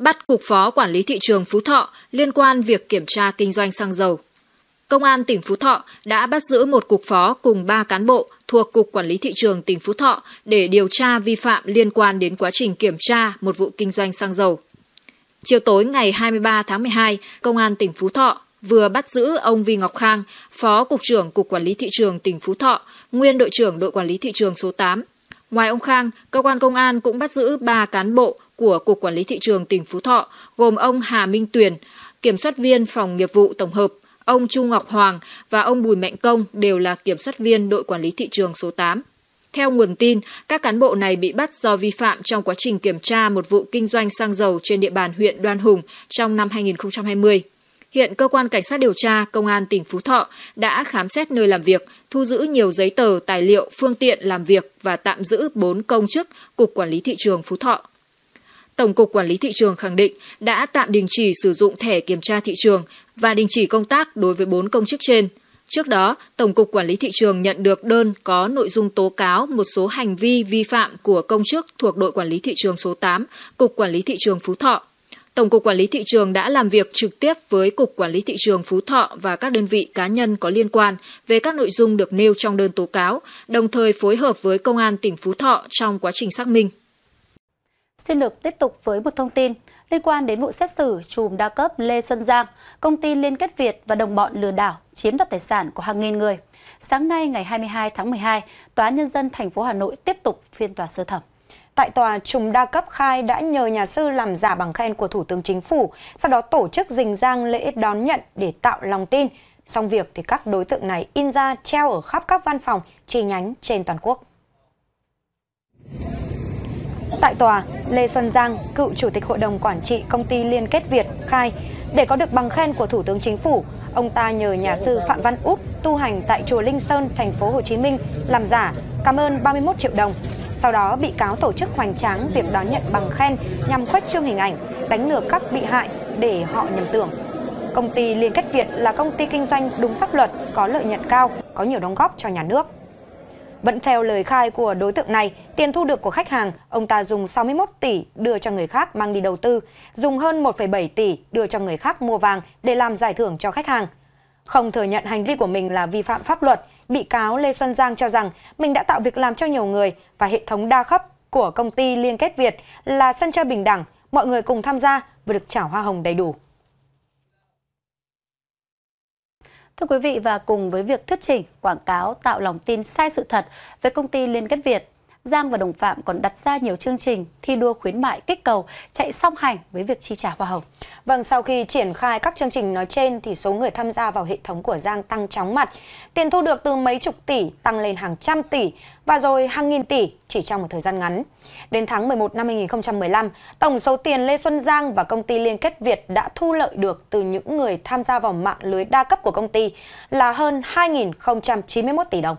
bắt Cục Phó Quản lý Thị trường Phú Thọ liên quan việc kiểm tra kinh doanh xăng dầu. Công an tỉnh Phú Thọ đã bắt giữ một cục phó cùng 3 cán bộ thuộc Cục Quản lý Thị trường tỉnh Phú Thọ để điều tra vi phạm liên quan đến quá trình kiểm tra một vụ kinh doanh xăng dầu. Chiều tối ngày 23 tháng 12, Công an tỉnh Phú Thọ vừa bắt giữ ông Vi Ngọc Khang, Phó Cục trưởng Cục Quản lý Thị trường tỉnh Phú Thọ, nguyên đội trưởng đội quản lý thị trường số 8. Ngoài ông Khang, cơ quan công an cũng bắt giữ 3 cán bộ của Cục Quản lý Thị trường tỉnh Phú Thọ, gồm ông Hà Minh Tuyền, kiểm soát viên phòng nghiệp vụ tổng hợp, ông Chu Ngọc Hoàng và ông Bùi Mạnh Công đều là kiểm soát viên đội quản lý thị trường số 8. Theo nguồn tin, các cán bộ này bị bắt do vi phạm trong quá trình kiểm tra một vụ kinh doanh xăng dầu trên địa bàn huyện Đoan Hùng trong năm 2020. Hiện cơ quan cảnh sát điều tra công an tỉnh Phú Thọ đã khám xét nơi làm việc, thu giữ nhiều giấy tờ, tài liệu, phương tiện làm việc và tạm giữ 4 công chức Cục Quản lý thị trường Phú Thọ. Tổng cục Quản lý thị trường khẳng định đã tạm đình chỉ sử dụng thẻ kiểm tra thị trường và đình chỉ công tác đối với 4 công chức trên. Trước đó, Tổng cục Quản lý thị trường nhận được đơn có nội dung tố cáo một số hành vi vi phạm của công chức thuộc đội quản lý thị trường số 8, Cục Quản lý thị trường Phú Thọ. Tổng cục Quản lý thị trường đã làm việc trực tiếp với Cục Quản lý thị trường Phú Thọ và các đơn vị cá nhân có liên quan về các nội dung được nêu trong đơn tố cáo, đồng thời phối hợp với Công an tỉnh Phú Thọ trong quá trình xác minh. Xin được tiếp tục với một thông tin liên quan đến vụ xét xử chùm đa cấp Lê Xuân Giang, công ty Liên kết Việt và đồng bọn lừa đảo chiếm đoạt tài sản của hàng nghìn người. Sáng nay ngày 22 tháng 12, Tòa án nhân dân thành phố Hà Nội tiếp tục phiên tòa sơ thẩm. Tại tòa, trùng đa cấp khai đã nhờ nhà sư làm giả bằng khen của Thủ tướng Chính phủ, sau đó tổ chức rình rang lễ đón nhận để tạo lòng tin. Xong việc thì các đối tượng này in ra treo ở khắp các văn phòng, chi nhánh trên toàn quốc. Tại tòa, Lê Xuân Giang, cựu chủ tịch hội đồng quản trị công ty Liên kết Việt khai, để có được bằng khen của Thủ tướng Chính phủ, ông ta nhờ nhà sư Phạm Văn Út tu hành tại chùa Linh Sơn, thành phố Hồ Chí Minh làm giả, cảm ơn 31 triệu đồng. Sau đó, bị cáo tổ chức hoành tráng việc đón nhận bằng khen nhằm khuếch trương hình ảnh, đánh lừa các bị hại để họ nhầm tưởng. Công ty Liên kết Việt là công ty kinh doanh đúng pháp luật, có lợi nhuận cao, có nhiều đóng góp cho nhà nước. Vẫn theo lời khai của đối tượng này, tiền thu được của khách hàng, ông ta dùng 61 tỷ đưa cho người khác mang đi đầu tư, dùng hơn 1,7 tỷ đưa cho người khác mua vàng để làm giải thưởng cho khách hàng. Không thừa nhận hành vi của mình là vi phạm pháp luật, bị cáo Lê Xuân Giang cho rằng mình đã tạo việc làm cho nhiều người và hệ thống đa cấp của công ty Liên kết Việt là sân chơi bình đẳng, mọi người cùng tham gia và được trả hoa hồng đầy đủ. Thưa quý vị và cùng với việc thuyết trình, quảng cáo tạo lòng tin sai sự thật về công ty Liên kết Việt, Giang và đồng phạm còn đặt ra nhiều chương trình thi đua khuyến mại kích cầu chạy song hành với việc chi trả hoa hồng. Vâng, sau khi triển khai các chương trình nói trên thì số người tham gia vào hệ thống của Giang tăng chóng mặt. Tiền thu được từ mấy chục tỷ tăng lên hàng trăm tỷ và rồi hàng nghìn tỷ chỉ trong một thời gian ngắn. Đến tháng 11 năm 2015, tổng số tiền Lê Xuân Giang và công ty Liên kết Việt đã thu lợi được từ những người tham gia vào mạng lưới đa cấp của công ty là hơn 2.091 tỷ đồng.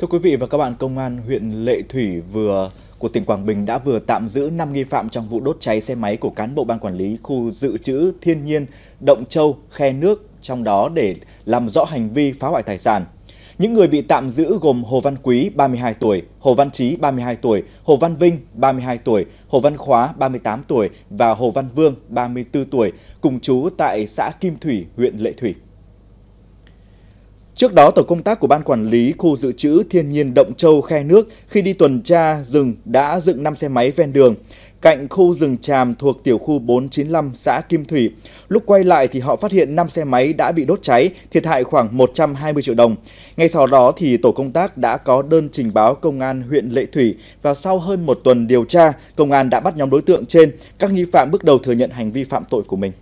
Thưa quý vị và các bạn, Công an huyện Lệ Thủy vừa của tỉnh Quảng Bình đã vừa tạm giữ 5 nghi phạm trong vụ đốt cháy xe máy của cán bộ ban quản lý khu dự trữ thiên nhiên Động Châu, Khe Nước, trong đó để làm rõ hành vi phá hoại tài sản. Những người bị tạm giữ gồm Hồ Văn Quý, 32 tuổi, Hồ Văn Trí, 32 tuổi, Hồ Văn Vinh, 32 tuổi, Hồ Văn Khóa, 38 tuổi và Hồ Văn Vương, 34 tuổi, cùng chú tại xã Kim Thủy, huyện Lệ Thủy. Trước đó, tổ công tác của Ban Quản lý Khu Dự trữ Thiên nhiên Động Châu Khe Nước khi đi tuần tra rừng đã dựng 5 xe máy ven đường cạnh khu rừng tràm thuộc tiểu khu 495 xã Kim Thủy. Lúc quay lại thì họ phát hiện 5 xe máy đã bị đốt cháy, thiệt hại khoảng 120 triệu đồng. Ngay sau đó thì tổ công tác đã có đơn trình báo công an huyện Lệ Thủy và sau hơn một tuần điều tra, công an đã bắt nhóm đối tượng trên. Các nghi phạm bước đầu thừa nhận hành vi phạm tội của mình.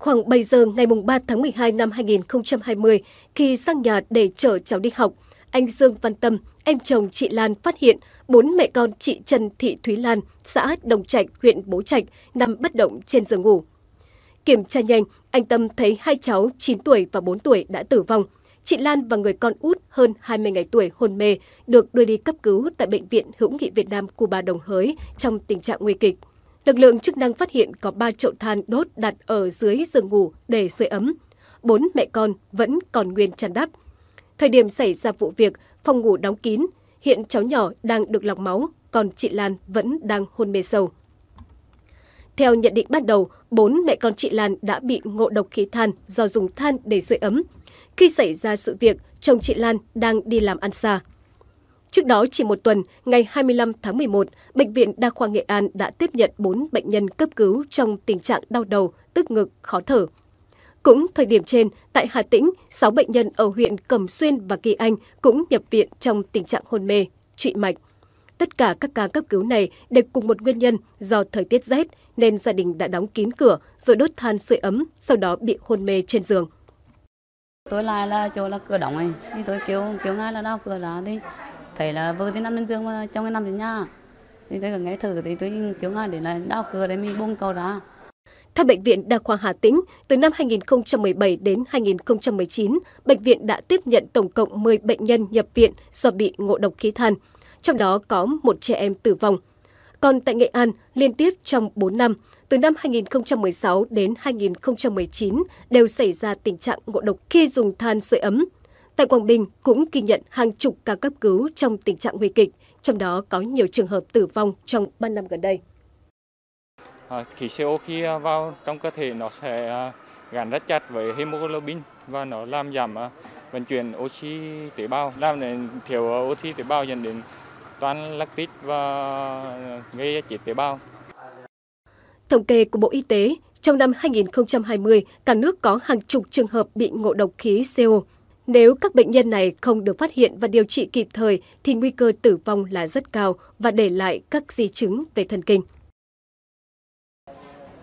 Khoảng 7 giờ ngày 3 tháng 12 năm 2020, khi sang nhà để chở cháu đi học, anh Dương Văn Tâm, em chồng chị Lan phát hiện bốn mẹ con chị Trần Thị Thúy Lan, xã Đồng Trạch, huyện Bố Trạch nằm bất động trên giường ngủ. Kiểm tra nhanh, anh Tâm thấy hai cháu 9 tuổi và 4 tuổi đã tử vong. Chị Lan và người con út hơn 20 ngày tuổi hôn mê được đưa đi cấp cứu tại Bệnh viện Hữu nghị Việt Nam Cuba Đồng Hới trong tình trạng nguy kịch. Lực lượng chức năng phát hiện có 3 chậu than đốt đặt ở dưới giường ngủ để sưởi ấm. Bốn mẹ con vẫn còn nguyên chăn đắp. Thời điểm xảy ra vụ việc, phòng ngủ đóng kín. Hiện cháu nhỏ đang được lọc máu, còn chị Lan vẫn đang hôn mê sâu. Theo nhận định ban đầu, bốn mẹ con chị Lan đã bị ngộ độc khí than do dùng than để sưởi ấm. Khi xảy ra sự việc, chồng chị Lan đang đi làm ăn xa. Trước đó chỉ một tuần, ngày 25 tháng 11, Bệnh viện Đa khoa Nghệ An đã tiếp nhận 4 bệnh nhân cấp cứu trong tình trạng đau đầu, tức ngực, khó thở. Cũng thời điểm trên, tại Hà Tĩnh, 6 bệnh nhân ở huyện Cẩm Xuyên và Kỳ Anh cũng nhập viện trong tình trạng hôn mê, trụy mạch. Tất cả các ca cấp cứu này đều cùng một nguyên nhân do thời tiết rét nên gia đình đã đóng kín cửa rồi đốt than sưởi ấm, sau đó bị hôn mê trên giường. Tôi lại là chỗ là cửa đóng ấy, thì tôi kêu kêu ngay là đau cửa ra đi thấy là vừa thì năm lên dương mà trong cái năm trên nhà. Thì tôi nghe thử thì tôi kêu ngay để là đau cửa đấy mình bung cầu ra. Theo Bệnh viện Đa khoa Hà Tĩnh, từ năm 2017 đến 2019, bệnh viện đã tiếp nhận tổng cộng 10 bệnh nhân nhập viện do bị ngộ độc khí than, trong đó có một trẻ em tử vong. Còn tại Nghệ An, liên tiếp trong 4 năm, từ năm 2016 đến 2019 đều xảy ra tình trạng ngộ độc khi dùng than sưởi ấm. Tại Quảng Bình cũng ghi nhận hàng chục ca cấp cứu trong tình trạng nguy kịch, trong đó có nhiều trường hợp tử vong trong 3 năm gần đây. À, khí CO khi à, vào trong cơ thể nó sẽ à, gắn rất chặt với hemoglobin và nó làm giảm vận chuyển oxy tế bào, làm nên thiếu oxy tế bào dẫn đến toan lactic và gây chết tế bào. Thống kê của Bộ Y tế, trong năm 2020, cả nước có hàng chục trường hợp bị ngộ độc khí CO. Nếu các bệnh nhân này không được phát hiện và điều trị kịp thời thì nguy cơ tử vong là rất cao và để lại các di chứng về thần kinh.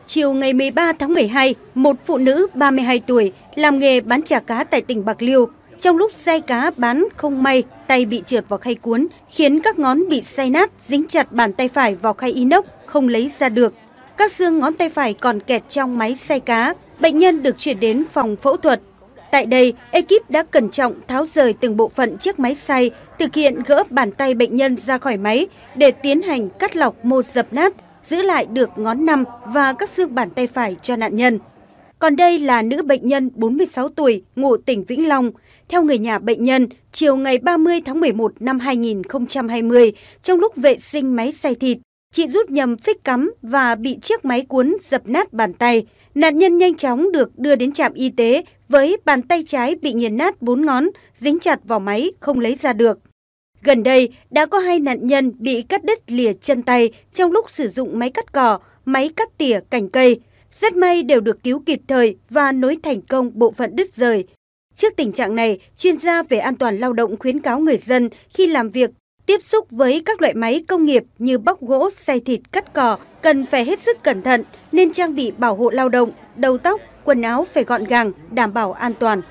Chiều ngày 13 tháng 12, một phụ nữ 32 tuổi làm nghề bán chả cá tại tỉnh Bạc Liêu. Trong lúc xay cá bán không may, tay bị trượt vào khay cuốn, khiến các ngón bị xay nát, dính chặt bàn tay phải vào khay inox, không lấy ra được. Các xương ngón tay phải còn kẹt trong máy xay cá. Bệnh nhân được chuyển đến phòng phẫu thuật. Tại đây, ekip đã cẩn trọng tháo rời từng bộ phận chiếc máy xay, thực hiện gỡ bàn tay bệnh nhân ra khỏi máy để tiến hành cắt lọc mô dập nát, giữ lại được ngón năm và các xương bàn tay phải cho nạn nhân. Còn đây là nữ bệnh nhân 46 tuổi, ngụ tỉnh Vĩnh Long. Theo người nhà bệnh nhân, chiều ngày 30 tháng 11 năm 2020, trong lúc vệ sinh máy xay thịt, chị rút nhầm phích cắm và bị chiếc máy cuốn dập nát bàn tay. Nạn nhân nhanh chóng được đưa đến trạm y tế với bàn tay trái bị nghiền nát bốn ngón, dính chặt vào máy không lấy ra được. Gần đây, đã có hai nạn nhân bị cắt đứt lìa chân tay trong lúc sử dụng máy cắt cỏ, máy cắt tỉa cành cây. Rất may đều được cứu kịp thời và nối thành công bộ phận đứt rời. Trước tình trạng này, chuyên gia về an toàn lao động khuyến cáo người dân khi làm việc tiếp xúc với các loại máy công nghiệp như bóc gỗ, xay thịt, cắt cỏ cần phải hết sức cẩn thận nên trang bị bảo hộ lao động, đầu tóc, quần áo phải gọn gàng, đảm bảo an toàn.